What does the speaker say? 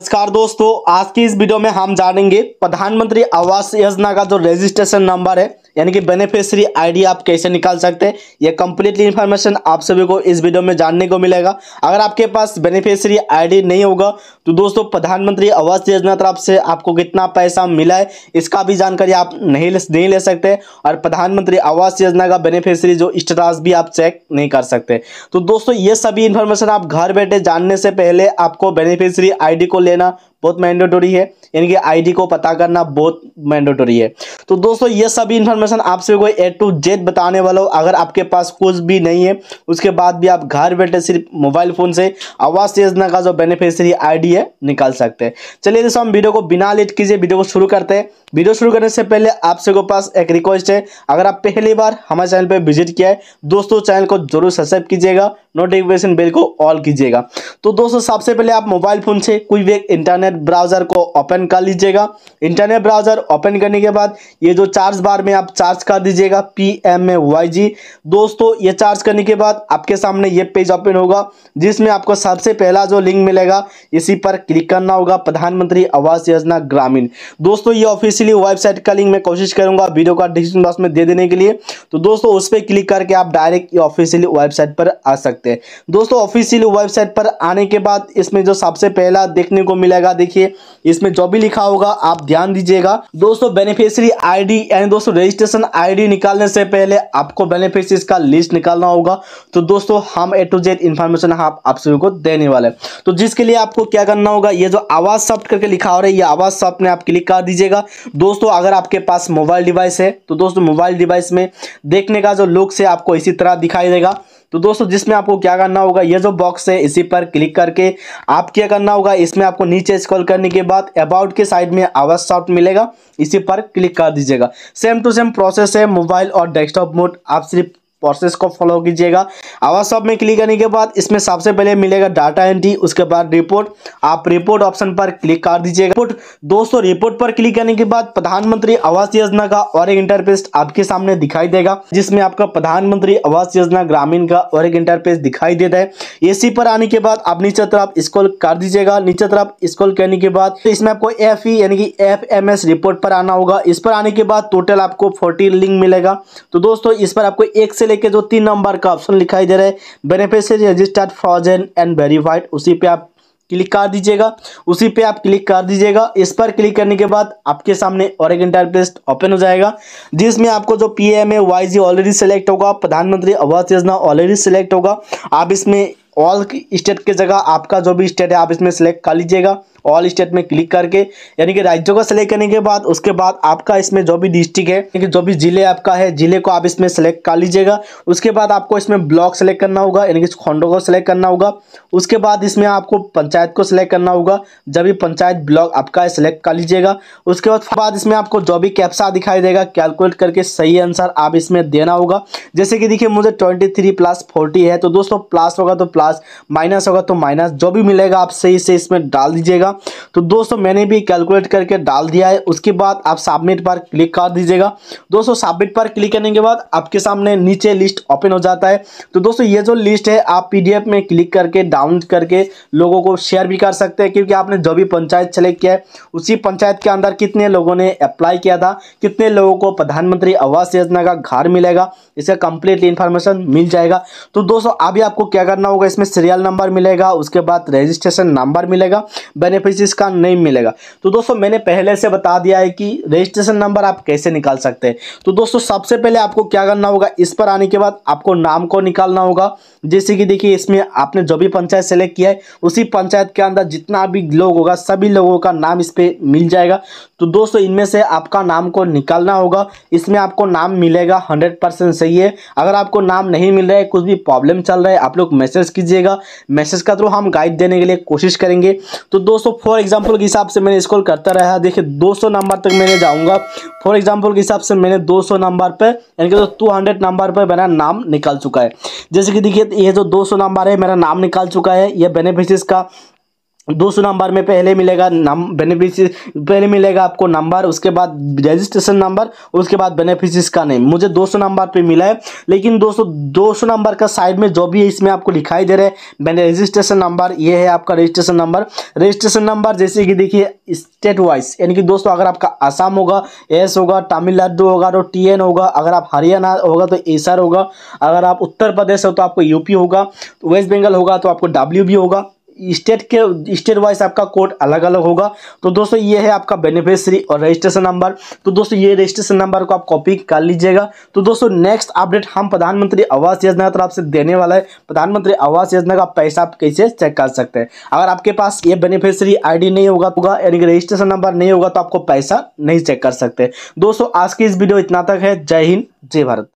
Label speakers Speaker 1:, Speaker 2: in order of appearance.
Speaker 1: नमस्कार दोस्तों, आज की इस वीडियो में हम जानेंगे प्रधानमंत्री आवास योजना का जो रजिस्ट्रेशन नंबर है यानी कि बेनिफिशियरी आईडी आप कैसे निकाल सकते हैं, ये कंप्लीटली इन्फॉर्मेशन आप सभी को इस वीडियो में जानने को मिलेगा। अगर आपके पास बेनिफिशियरी आईडी नहीं होगा तो दोस्तों, प्रधानमंत्री आवास योजना तरफ़ से आपको कितना पैसा मिला है, इसका भी जानकारी आप नहीं ले नहीं ले सकते और प्रधानमंत्री आवास योजना का बेनिफिशरी जो स्टेटस भी आप चेक नहीं कर सकते तो दोस्तों, ये सभी इन्फॉर्मेशन आप घर बैठे जानने से पहले आपको बेनिफिशियरी आईडी को लेना बहुत मैंडेटोरी है। यानी कि आईडी को पता करना बहुत मैंडेटोरी है। तो दोस्तों, ये सभी इन्फॉर्मेशन आपसे कोई ए टू जेड बताने वाला हूँ। अगर आपके पास कुछ भी नहीं है, उसके बाद भी आप घर बैठे सिर्फ़ मोबाइल फ़ोन से आवास योजना का जो बेनिफिशियरी आईडी है, निकाल सकते हैं। चलिए दोस्तों, हम वीडियो को बिना लेट कीजिए वीडियो को शुरू करते हैं। वीडियो शुरू करने से पहले आपसे को पास एक रिक्वेस्ट है। अगर आप पहली बार हमारे चैनल पर विज़िट किया है, दोस्तों चैनल को ज़रूर सब्सक्राइब कीजिएगा। नोटिफिकेशन बेल को ऑल कीजिएगा। तो दोस्तों, सबसे पहले आप मोबाइल फ़ोन से कोई भी इंटरनेट ब्राउज़र को ओपन कर लीजिएगा। इंटरनेट ब्राउज़र ओपन करने के बाद ये जो चार्ज बार में आप चार्ज कर दीजिएगा P M A Y G दोस्तों, ये चार्ज करने के बाद आपके सामने ये पेज ओपन होगा, जिसमें आपको सबसे पहला जो लिंक मिलेगा, इसी पर क्लिक करना होगा, प्रधानमंत्री आवास योजना ग्रामीण। दोस्तों, ये ऑफिशियली वेबसाइट का लिंक मैं कोशिश करूँगा वीडियो का डिस्क्रिप्शन बॉक्स में दे देने के लिए। तो दोस्तों, उस पर क्लिक करके आप डायरेक्ट ये ऑफिशियली वेबसाइट पर आ सकते हैं। दोस्तों ऑफिशियली वेबसाइट पर आने के बाद इसमें जो सबसे पहला देखने को मिलेगा, देखिए, इसमें जो भी लिखा होगा, आप ध्यान दीजिएगा। दोस्तों बेनिफिशियरी आईडी यानी दोस्तों रजिस्ट्रेशन आईडी निकालने से पहले आपको बेनिफिशियरीज का लिस्ट निकालना होगा। तो दोस्तों, हम ए टू जेड इन्फॉर्मेशन आप आप सभी को देने वाले हैं। तो जिसके लिए आपको क्या करना होगा, ये जो आवाज़ सॉफ्ट करके लिखा हो रहा है, ये आवाज़ सॉफ्ट में आप क्लिक कर दीजिएगा। दोस्तों, अगर आपके पास मोबाइल डिवाइस है तो दोस्तों मोबाइल डिवाइस में देखने का जो लुक से आपको इसी तरह दिखाई देगा। तो दोस्तों, जिसमें आपको क्या करना होगा, ये जो बॉक्स है, इसी पर क्लिक करके आप क्या करना होगा, इसमें आपको नीचे स्क्रॉल करने के बाद अबाउट के साइड में आवाज़ सॉफ्ट मिलेगा, इसी पर क्लिक कर दीजिएगा। सेम टू सेम प्रोसेस है मोबाइल और डेस्कटॉप मोड आप सिर्फ़ प्रोसेस को फॉलो कीजिएगा। आवाज़ शॉप में क्लिक करने के बाद इसमें सबसे पहले मिलेगा डाटा एंट्री उसके बाद रिपोर्ट आप रिपोर्ट ऑप्शन पर क्लिक कर दीजिएगा। रिपोर्ट दोस्तों रिपोर्ट पर क्लिक करने के बाद प्रधानमंत्री आवास योजना का और एक इंटरफेस आपके सामने दिखाई देगा, जिसमें आपका प्रधानमंत्री आवास योजना ग्रामीण का और एक इंटरफेस दिखाई देता है। एसी पर आने के बाद आप नीचे तरफ़ स्क्रॉल कर दीजिएगा। नीचे तरफ़ स्क्रॉल करने के बाद इसमें आपको एफ़ ई यानी कि एफ़ एम एस रिपोर्ट पर आना होगा। इस पर आने के बाद टोटल आपको फोर्टी लिंक मिलेगा। तो दोस्तों, इस पर आपको एक से लेके जो तीन नंबर का ऑप्शन लिखाई दे रहा है। Beneficiary registered frozen and verified उसी पे आप क्लिक कर दीजिएगा। उसी पे आप क्लिक कर दीजिएगा। इस पर क्लिक करने के बाद आपके सामने और एक इंटरप्रेस ओपन हो जाएगा। जिसमें आपको जो P M A Y G already select होगा। प्रधानमंत्री आवास योजना ऑलरेडी सेलेक्ट होगा। आप इसमें ऑल स्टेट के जगह आपका जो भी स्टेट है, आप इसमें सेलेक्ट कर लीजिएगा। ऑल स्टेट में क्लिक करके, यानी कि राज्यों को सेलेक्ट करने के बाद, उसके बाद आपका इसमें जो भी डिस्ट्रिक्ट है, यानी कि जो भी ज़िले आपका है, ज़िले को आप इसमें सेलेक्ट कर लीजिएगा। उसके बाद आपको इसमें ब्लॉक सेलेक्ट करना होगा, यानी कि खंडों को सेलेक्ट करना होगा। उसके बाद इसमें आपको पंचायत को सिलेक्ट करना होगा, जब भी पंचायत ब्लॉक आपका सिलेक्ट कर लीजिएगा। उसके बाद बाद इसमें आपको जो भी कैप्सा दिखाई देगा कैलकुलेट करके सही आंसर आप इसमें देना होगा। जैसे कि देखिए, मुझे ट्वेंटी थ्री प्लस फोर्टी है तो दोस्तों प्लस होगा तो प्लस माइनस होगा तो माइनस जो भी मिलेगा आप सही से इसमें डाल दीजिएगा। तो दोस्तों, मैंने भी कैलकुलेट करके डाल दिया है। उसके बाद आप सबमिट पर क्लिक कर दीजिएगा। दोस्तों सबमिट पर क्लिक करने के बाद आपके सामने नीचे लिस्ट ओपन हो जाता है। तो दोस्तों, ये जो लिस्ट है, आप पीडीएफ में क्लिक करके डाउनलोड करके लोगों को शेयर भी कर सकते हैं। क्योंकि आपने जो भी पंचायत सेलेक्ट किया है, उसी पंचायत के अंदर कितने लोगों ने अप्लाई किया था, कितने लोगों को प्रधानमंत्री आवास योजना का घर मिलेगा, इसका कंप्लीट इन्फॉर्मेशन मिल जाएगा। तो दोस्तों, अभी आपको क्या करना होगा, इसमें सीरियल नंबर मिलेगा, उसके बाद रजिस्ट्रेशन नंबर मिलेगा। बेनिफिशियरीज इसका नहीं मिलेगा। तो दोस्तों, मैंने पहले से बता दिया है कि रजिस्ट्रेशन नंबर आप कैसे निकाल सकते हैं। तो दोस्तों, सबसे पहले आपको क्या करना होगा, इस पर आने के बाद आपको नाम को निकालना होगा। जैसे कि देखिए, इसमें आपने जो भी पंचायत सेलेक्ट किया है, उसी पंचायत के अंदर जितना भी लोग होगा, सभी लोगों का नाम इस पर मिल जाएगा। तो दोस्तों, इनमें से आपका नाम को निकालना होगा। इसमें आपको नाम मिलेगा हंड्रेड परसेंट सही है। अगर आपको नाम नहीं मिल रहा है, कुछ भी प्रॉब्लम चल रहा है, आप लोग मैसेज कीजिएगा। मैसेज का थ्रू हम गाइड देने के लिए कोशिश करेंगे। तो दोस्तों फॉर एग्ज़ाम्पल के हिसाब से मैंने स्कॉल करता रहा। देखिए 200 नंबर तक मैंने जाऊँगा। फॉर एग्ज़ाम्पल के हिसाब से मैंने 200 नंबर पर यानी कि तो टू नंबर पर मेरा नाम निकाल चुका है। जैसे कि देखिए, ये जो 200 नंबर है, मेरा नाम निकाल चुका है। यह बेनिफिशियस का सौ नंबर में पहले मिलेगा नम बेनिफिशियरी पहले मिलेगा आपको नंबर, उसके बाद रजिस्ट्रेशन नंबर उसके बाद बेनिफिशियरी का नेम मुझे 200 नंबर पे मिला है, लेकिन दोस्तों 200 नंबर का साइड में जो भी है, इसमें आपको दिखाई दे रहा है, मैंने रजिस्ट्रेशन नंबर ये है आपका रजिस्ट्रेशन नंबर रजिस्ट्रेशन नंबर जैसे कि देखिए स्टेट वाइज यानी कि दोस्तों, अगर आपका आसाम होगा एस होगा तमिलनाडु होगा तो टीएन होगा, अगर आप हरियाणा होगा तो एसआर होगा, अगर आप उत्तर प्रदेश हो तो आपको यूपी होगा वेस्ट बंगाल होगा तो आपको डब्ल्यू होगा. स्टेट के, स्टेट वाइज आपका कोड अलग अलग होगा। तो दोस्तों, ये है आपका बेनिफिशरी और रजिस्ट्रेशन नंबर तो दोस्तों, ये रजिस्ट्रेशन नंबर को आप कॉपी कर लीजिएगा। तो दोस्तों नेक्स्ट अपडेट हम प्रधानमंत्री आवास योजना तरफ़ से देने वाला है। प्रधानमंत्री आवास योजना का पैसा आप कैसे चेक कर सकते हैं? अगर आपके पास ये बेनिफिशरी आई नहीं होगा तो यानी कि रजिस्ट्रेशन नंबर नहीं होगा तो आपको पैसा नहीं चेक कर सकते। दोस्तों, आज की इस वीडियो इतना तक है। जय हिंद, जय भारत।